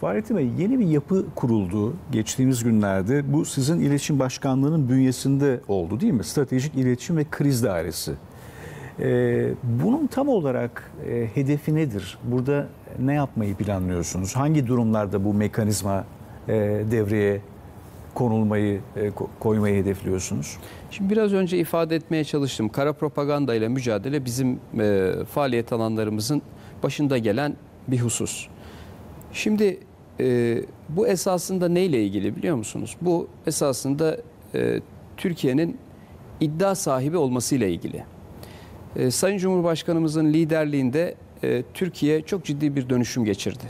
Fahrettin Bey yeni bir yapı kuruldu geçtiğimiz günlerde. Bu sizin iletişim başkanlığının bünyesinde oldu değil mi? Stratejik İletişim ve Kriz Dairesi. Ee, bunun tam olarak e, hedefi nedir? Burada ne yapmayı planlıyorsunuz? Hangi durumlarda bu mekanizma e, devreye konulmayı, e, koymayı hedefliyorsunuz? Şimdi biraz önce ifade etmeye çalıştım. Kara propaganda ile mücadele bizim e, faaliyet alanlarımızın başında gelen bir husus. Şimdi e, bu esasında neyle ilgili biliyor musunuz? Bu esasında e, Türkiye'nin iddia sahibi olmasıyla ilgili. E, Sayın Cumhurbaşkanımızın liderliğinde e, Türkiye çok ciddi bir dönüşüm geçirdi.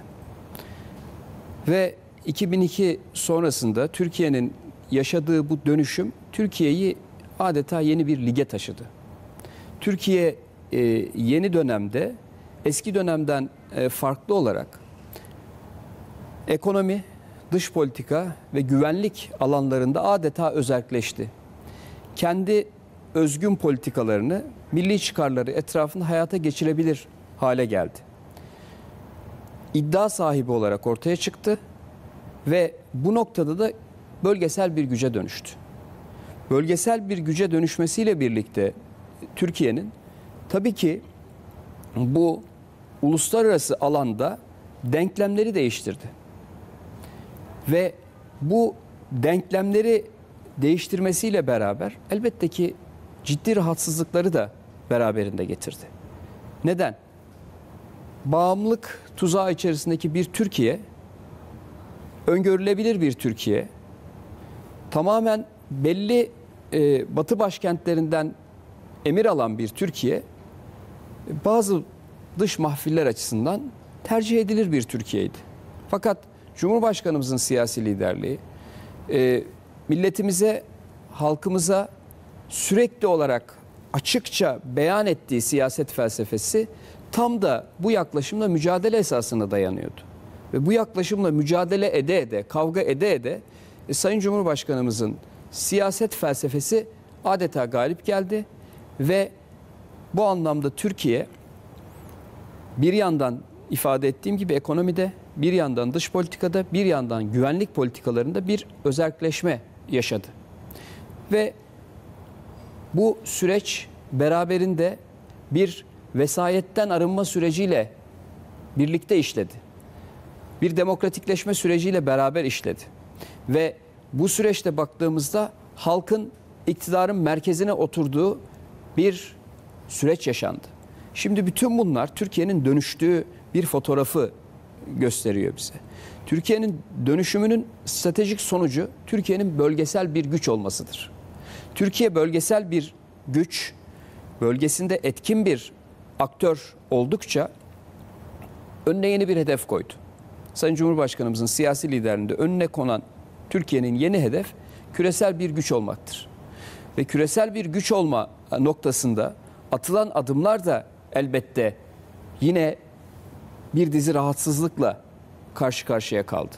Ve 2002 sonrasında Türkiye'nin yaşadığı bu dönüşüm Türkiye'yi adeta yeni bir lige taşıdı. Türkiye e, yeni dönemde eski dönemden e, farklı olarak ekonomi, dış politika ve güvenlik alanlarında adeta özelleşti. Kendi özgün politikalarını milli çıkarları etrafında hayata geçirebilir hale geldi. İddia sahibi olarak ortaya çıktı ve bu noktada da bölgesel bir güce dönüştü. Bölgesel bir güce dönüşmesiyle birlikte Türkiye'nin tabii ki bu uluslararası alanda denklemleri değiştirdi. Ve bu denklemleri değiştirmesiyle beraber elbette ki ciddi rahatsızlıkları da beraberinde getirdi. Neden? Bağımlılık tuzağı içerisindeki bir Türkiye, öngörülebilir bir Türkiye, tamamen belli e, batı başkentlerinden emir alan bir Türkiye, bazı dış mahfiller açısından tercih edilir bir Türkiye'ydi. Fakat Cumhurbaşkanımızın siyasi liderliği e, milletimize, halkımıza sürekli olarak açıkça beyan ettiği siyaset felsefesi tam da bu yaklaşımla mücadele esasına dayanıyordu. Ve bu yaklaşımla mücadele ede ede, kavga ede ede e, Sayın Cumhurbaşkanımızın siyaset felsefesi adeta galip geldi ve bu anlamda Türkiye bir yandan ifade ettiğim gibi ekonomide, bir yandan dış politikada, bir yandan güvenlik politikalarında bir özelleşme yaşadı. Ve bu süreç beraberinde bir vesayetten arınma süreciyle birlikte işledi. Bir demokratikleşme süreciyle beraber işledi. Ve bu süreçte baktığımızda halkın iktidarın merkezine oturduğu bir süreç yaşandı. Şimdi bütün bunlar Türkiye'nin dönüştüğü bir fotoğrafı gösteriyor bize. Türkiye'nin dönüşümünün stratejik sonucu Türkiye'nin bölgesel bir güç olmasıdır. Türkiye bölgesel bir güç, bölgesinde etkin bir aktör oldukça önüne yeni bir hedef koydu. Sayın Cumhurbaşkanımızın siyasi liderliğinde önüne konan Türkiye'nin yeni hedef küresel bir güç olmaktır. Ve küresel bir güç olma noktasında atılan adımlar da elbette yine bir dizi rahatsızlıkla karşı karşıya kaldı.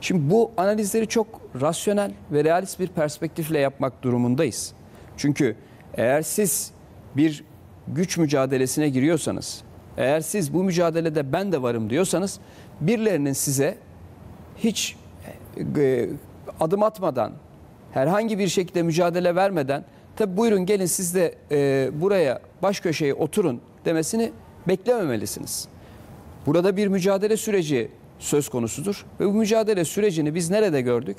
Şimdi bu analizleri çok rasyonel ve realist bir perspektifle yapmak durumundayız. Çünkü eğer siz bir güç mücadelesine giriyorsanız, eğer siz bu mücadelede ben de varım diyorsanız birilerinin size hiç e, adım atmadan, herhangi bir şekilde mücadele vermeden tabi buyurun gelin siz de e, buraya baş köşeye oturun demesini beklememelisiniz. Burada bir mücadele süreci söz konusudur ve bu mücadele sürecini biz nerede gördük?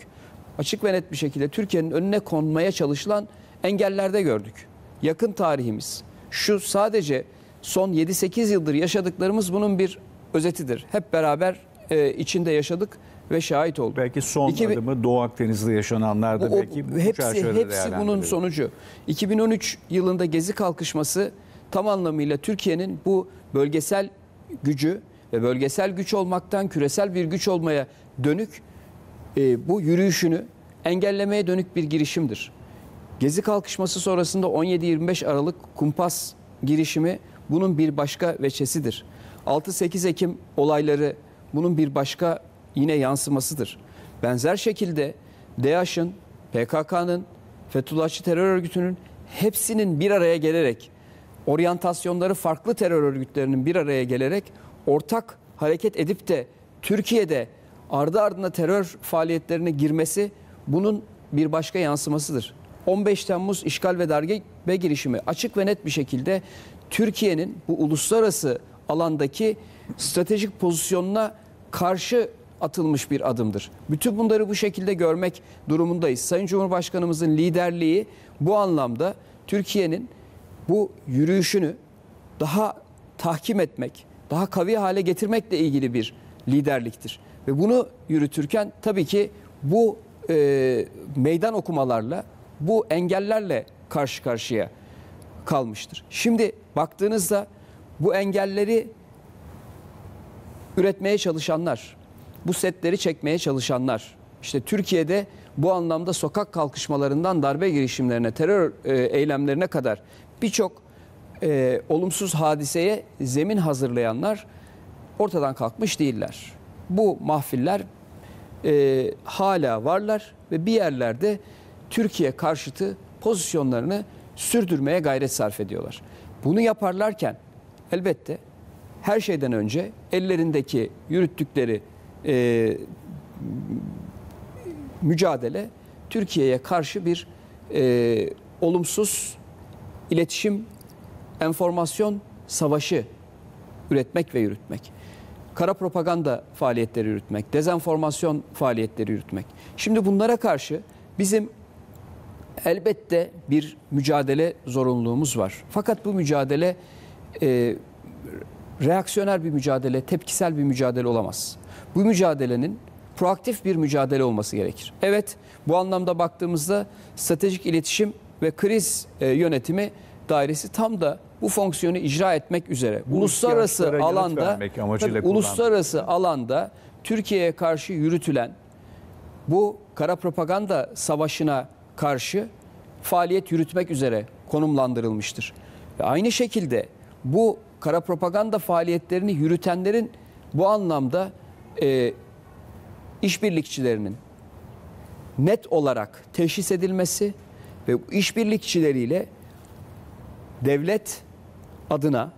Açık ve net bir şekilde Türkiye'nin önüne konmaya çalışılan engellerde gördük. Yakın tarihimiz şu sadece son 7-8 yıldır yaşadıklarımız bunun bir özetidir. Hep beraber e, içinde yaşadık ve şahit olduk. Belki son İki, adımı Doğu Akdeniz'de yaşananlar da belki bu hepsi, hepsi bunun sonucu. 2013 yılında Gezi kalkışması tam anlamıyla Türkiye'nin bu bölgesel gücü ve bölgesel güç olmaktan küresel bir güç olmaya dönük e, bu yürüyüşünü engellemeye dönük bir girişimdir. Gezi kalkışması sonrasında 17-25 Aralık kumpas girişimi bunun bir başka veçesidir. 6-8 Ekim olayları bunun bir başka yine yansımasıdır. Benzer şekilde DAEŞ'ın, PKK'nın, Fethullahçı terör örgütünün hepsinin bir araya gelerek oryantasyonları farklı terör örgütlerinin bir araya gelerek ortak hareket edip de Türkiye'de ardı ardına terör faaliyetlerine girmesi bunun bir başka yansımasıdır. 15 Temmuz işgal ve darbe girişimi açık ve net bir şekilde Türkiye'nin bu uluslararası alandaki stratejik pozisyonuna karşı atılmış bir adımdır. Bütün bunları bu şekilde görmek durumundayız. Sayın Cumhurbaşkanımızın liderliği bu anlamda Türkiye'nin bu yürüyüşünü daha tahkim etmek, daha kavi hale getirmekle ilgili bir liderliktir. Ve bunu yürütürken tabii ki bu e, meydan okumalarla, bu engellerle karşı karşıya kalmıştır. Şimdi baktığınızda bu engelleri üretmeye çalışanlar, bu setleri çekmeye çalışanlar, işte Türkiye'de bu anlamda sokak kalkışmalarından darbe girişimlerine, terör e, eylemlerine kadar birçok e, olumsuz hadiseye zemin hazırlayanlar ortadan kalkmış değiller. Bu mahfiller e, hala varlar ve bir yerlerde Türkiye karşıtı pozisyonlarını sürdürmeye gayret sarf ediyorlar. Bunu yaparlarken elbette her şeyden önce ellerindeki yürüttükleri e, mücadele Türkiye'ye karşı bir e, olumsuz iletişim, enformasyon savaşı üretmek ve yürütmek. Kara propaganda faaliyetleri yürütmek, dezenformasyon faaliyetleri yürütmek. Şimdi bunlara karşı bizim elbette bir mücadele zorunluluğumuz var. Fakat bu mücadele e, reaksiyoner bir mücadele, tepkisel bir mücadele olamaz. Bu mücadelenin proaktif bir mücadele olması gerekir. Evet, bu anlamda baktığımızda stratejik iletişim ve kriz e, yönetimi dairesi tam da bu fonksiyonu icra etmek üzere Bu uluslararası alanda tabii uluslararası alanda Türkiye'ye karşı yürütülen bu kara propaganda savaşına karşı faaliyet yürütmek üzere konumlandırılmıştır. Ve aynı şekilde bu kara propaganda faaliyetlerini yürütenlerin bu anlamda e, işbirlikçilerinin net olarak teşhis edilmesi ve işbirlikçileriyle devlet adına,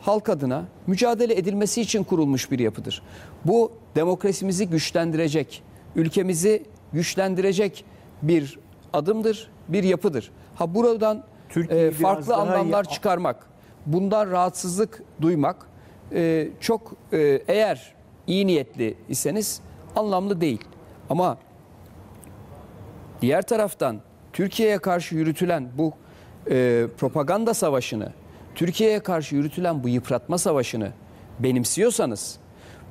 halk adına mücadele edilmesi için kurulmuş bir yapıdır. Bu demokrasimizi güçlendirecek, ülkemizi güçlendirecek bir adımdır, bir yapıdır. Ha buradan e, farklı anlamlar iyi- çıkarmak, bundan rahatsızlık duymak e, çok e, eğer iyi niyetli iseniz anlamlı değil. Ama diğer taraftan Türkiye'ye karşı yürütülen bu e, propaganda savaşını, Türkiye'ye karşı yürütülen bu yıpratma savaşını benimsiyorsanız,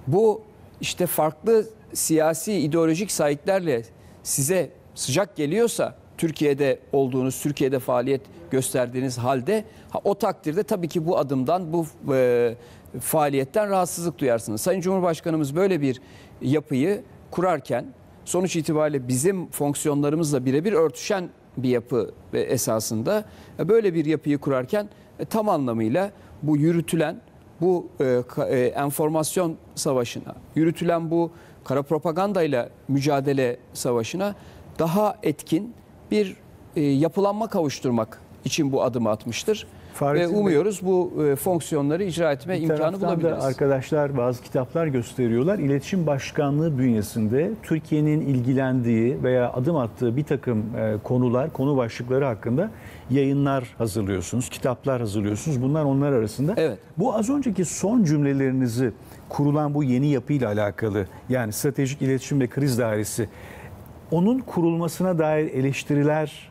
bu işte farklı siyasi ideolojik sahiplerle size sıcak geliyorsa, Türkiye'de olduğunuz, Türkiye'de faaliyet gösterdiğiniz halde ha, o takdirde tabii ki bu adımdan, bu e, faaliyetten rahatsızlık duyarsınız. Sayın Cumhurbaşkanımız böyle bir yapıyı kurarken sonuç itibariyle bizim fonksiyonlarımızla birebir örtüşen bir yapı ve esasında e, böyle bir yapıyı kurarken e, tam anlamıyla bu yürütülen bu e, e, enformasyon savaşına, yürütülen bu kara propagandayla mücadele savaşına daha etkin bir e, yapılanma kavuşturmak için bu adımı atmıştır. Fahrettin Ve Bey- umuyoruz bu e, fonksiyonları icra etme imkanı bulabiliriz. da arkadaşlar bazı kitaplar gösteriyorlar. İletişim Başkanlığı bünyesinde Türkiye'nin ilgilendiği veya adım attığı bir takım e, konular, konu başlıkları hakkında yayınlar hazırlıyorsunuz, kitaplar hazırlıyorsunuz. Bunlar onlar arasında. Evet. Bu az önceki son cümlelerinizi kurulan bu yeni yapıyla alakalı yani stratejik iletişim ve kriz dairesi onun kurulmasına dair eleştiriler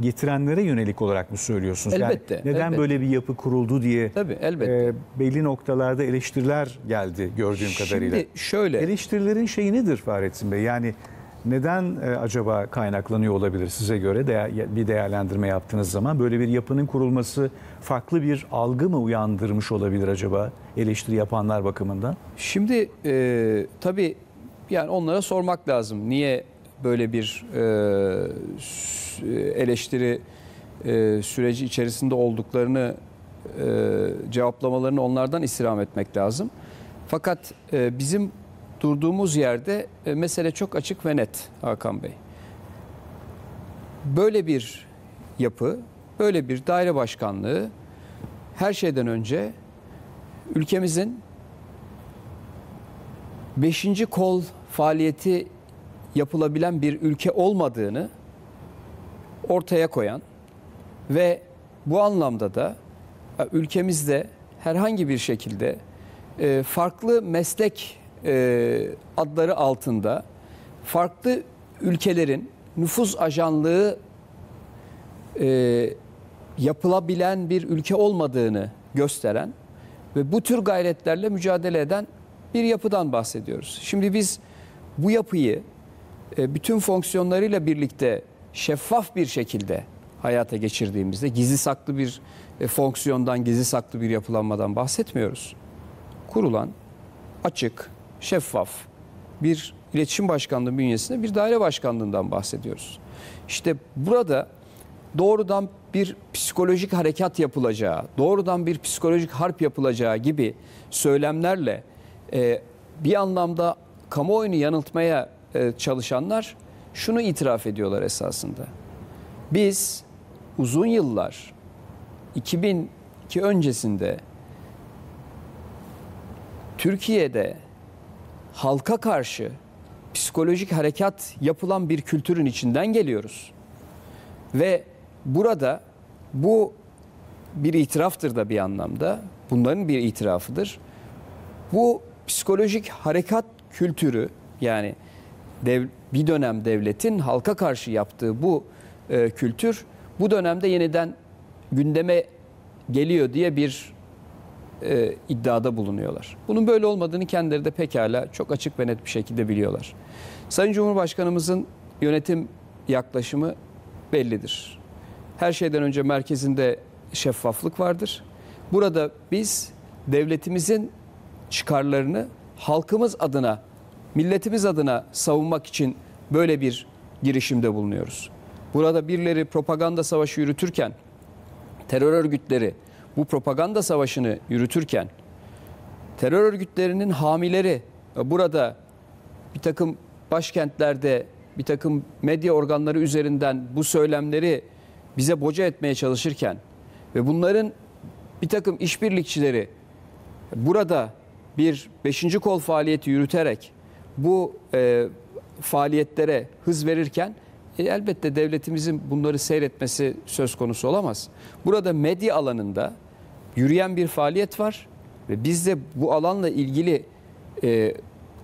getirenlere yönelik olarak mı söylüyorsunuz? Yani Elbette, neden elbette. böyle bir yapı kuruldu diye Tabii, elbette. e, belli noktalarda eleştiriler geldi gördüğüm kadarıyla. Şimdi şöyle Eleştirilerin şeyi nedir Fahrettin Bey? Yani neden e, acaba kaynaklanıyor olabilir size göre değer- bir değerlendirme yaptığınız zaman böyle bir yapının kurulması farklı bir algı mı uyandırmış olabilir acaba eleştiri yapanlar bakımından? Şimdi e, tabii yani onlara sormak lazım. Niye böyle bir e, eleştiri e, süreci içerisinde olduklarını e, cevaplamalarını onlardan istirham etmek lazım. Fakat bizim durduğumuz yerde mesele çok açık ve net Hakan Bey. Böyle bir yapı, böyle bir daire başkanlığı her şeyden önce ülkemizin beşinci kol faaliyeti yapılabilen bir ülke olmadığını ortaya koyan ve bu anlamda da e, ülkemizde herhangi bir şekilde e, farklı meslek e, adları altında farklı ülkelerin nüfuz ajanlığı yapılabilen bir ülke olmadığını gösteren ve bu tür gayretlerle mücadele eden bir yapıdan bahsediyoruz. Şimdi biz bu yapıyı bütün fonksiyonlarıyla birlikte şeffaf bir şekilde hayata geçirdiğimizde gizli saklı bir e, fonksiyondan, gizli saklı bir yapılanmadan bahsetmiyoruz. Kurulan açık, şeffaf bir iletişim başkanlığı bünyesinde bir daire başkanlığından bahsediyoruz. İşte burada doğrudan bir psikolojik harekat yapılacağı, doğrudan bir psikolojik harp yapılacağı gibi söylemlerle e, bir anlamda kamuoyunu yanıltmaya e, çalışanlar şunu itiraf ediyorlar esasında. Biz uzun yıllar 2002 öncesinde Türkiye'de halka karşı psikolojik harekat yapılan bir kültürün içinden geliyoruz. Ve burada bu bir itiraftır da bir anlamda. Bunların bir itirafıdır. Bu psikolojik harekat kültürü yani dev, bir dönem devletin halka karşı yaptığı bu e, kültür bu dönemde yeniden gündeme geliyor diye bir e, iddiada bulunuyorlar. Bunun böyle olmadığını kendileri de pekala çok açık ve net bir şekilde biliyorlar. Sayın Cumhurbaşkanımızın yönetim yaklaşımı bellidir. Her şeyden önce merkezinde şeffaflık vardır. Burada biz devletimizin çıkarlarını halkımız adına, milletimiz adına savunmak için böyle bir girişimde bulunuyoruz. Burada birileri propaganda savaşı yürütürken, terör örgütleri bu propaganda savaşını yürütürken, terör örgütlerinin hamileri burada bir takım başkentlerde bir takım medya organları üzerinden bu söylemleri bize boca etmeye çalışırken ve bunların bir takım işbirlikçileri burada bir beşinci kol faaliyeti yürüterek bu e, faaliyetlere hız verirken e, elbette devletimizin bunları seyretmesi söz konusu olamaz. Burada medya alanında yürüyen bir faaliyet var ve biz de bu alanla ilgili e,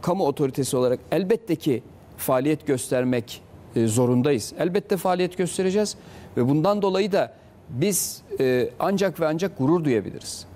kamu otoritesi olarak elbette ki faaliyet göstermek e, zorundayız. Elbette faaliyet göstereceğiz ve bundan dolayı da biz e, ancak ve ancak gurur duyabiliriz.